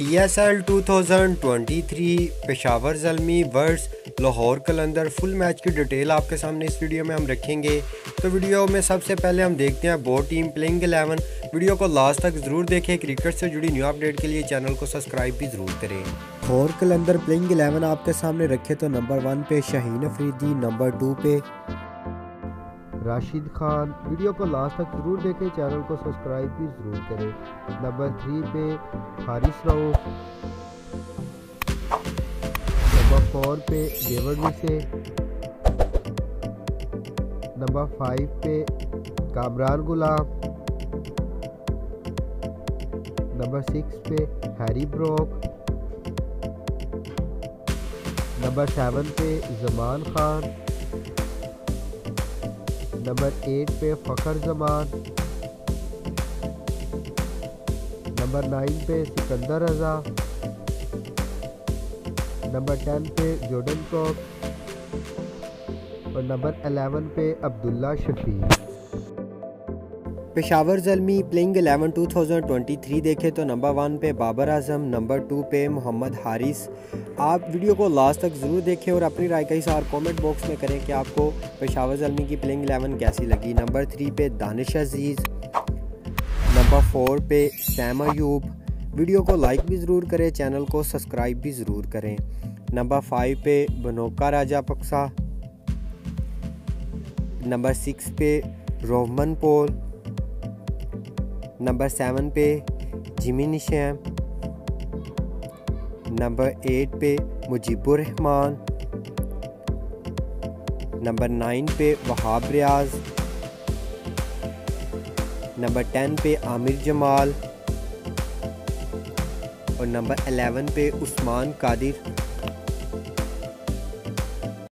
P S L two thousand twenty three Peshawar Zalmi versus Lahore Qalandar full match की detail आपके सामने इस video में हम रखेंगे। तो वीडियो में सबसे पहले हम देखते हैं board team playing eleven video को लास्ट तक ज़रूर देखें क्रिकेट से जुड़ी न्यू अपडेट के लिए चैनल को सब्सक्राइब भी ज़रूर करें। लाहौर कलंदर प्लेइंग एलेवन आपके सामने रखे तो नंबर वन पे शाहीन अफरीदी नंबर टू पे राशिद खान। वीडियो को लास्ट तक ज़रूर देखें, चैनल को सब्सक्राइब भी ज़रूर करें। नंबर थ्री पे हारिस राउफ नंबर फोर पे डेविड विसे नंबर फाइव पे कामरान गुलाम। नंबर सिक्स पे हैरी ब्रोक। नंबर सेवन पे जमान खान। नंबर एट पे फ़खर जमान। नंबर नाइन पे सिकंदर रज़ा। नंबर टेन पे जोडन कॉप और नंबर अलेवन पे अब्दुल्ला शफी। पेशावर जलमी प्लेइंग एलेवन 2023 देखें तो नंबर वन पे बाबर आज़म, नंबर टू पे मोहम्मद हारिस। आप वीडियो को लास्ट तक ज़रूर देखें और अपनी राय का हिसार कमेंट बॉक्स में करें कि आपको पेशावर जलमी की प्लेइंग एलेवन कैसी लगी। नंबर थ्री पे दानिश अज़ीज़, नंबर फोर पे सैम अयूब। वीडियो को लाइक भी ज़रूर करें, चैनल को सब्सक्राइब भी ज़रूर करें। नंबर फाइव पे बनोका राजा पक्सा। नंबर सिक्स पे रोहमन पोल नंबर सेवन पे जिमी निशैम नंबर एट पे मुजीबुर रहमान, नंबर नाइन पे वहाब रियाज, नंबर टेन पे आमिर जमाल और नंबर एलेवन पे उस्मान कादिर।